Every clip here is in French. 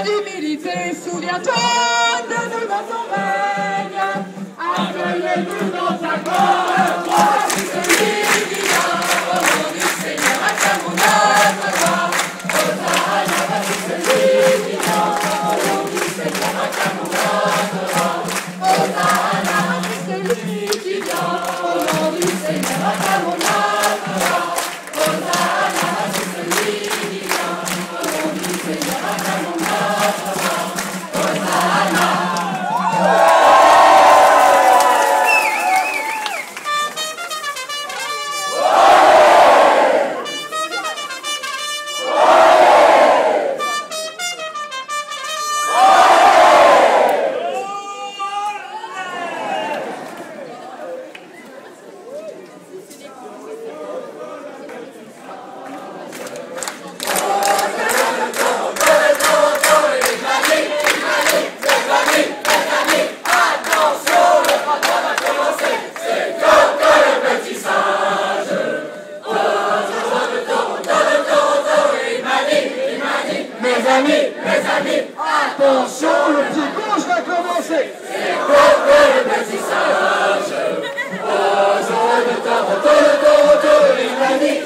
Sois d'humilité, souviens-toi de nos bâtons règne. Accueillez-nous dans ta gloire, toi qui qui. Au du Seigneur, celui qui. Au du Seigneur, du Seigneur, amis, mes amis, attention, le pied gauche va commencer. C'est Coco le petit. Oh, je de Toronto, le Toronto, mes amis,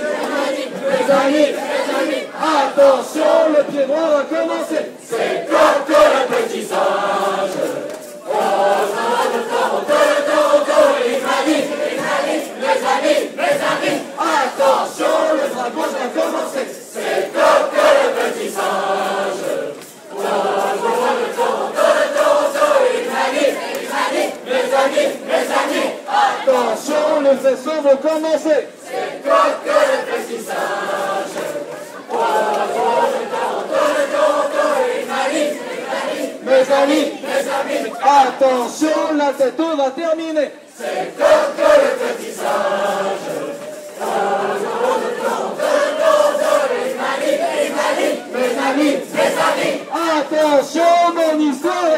mes amis, mes amis, attention, le pied droit va commencer. C'est Coco le petit. Oh, je de Toronto, le Toronto, mes amis, mes amis, mes amis, mes amis, attention, sessions vont commencer. C'est toi que le petit singe. Oh, mes amis, mes amis, attention, la tête va terminer. C'est toi que le petit singe. Oh, mes amis, mes amis, attention, mon histoire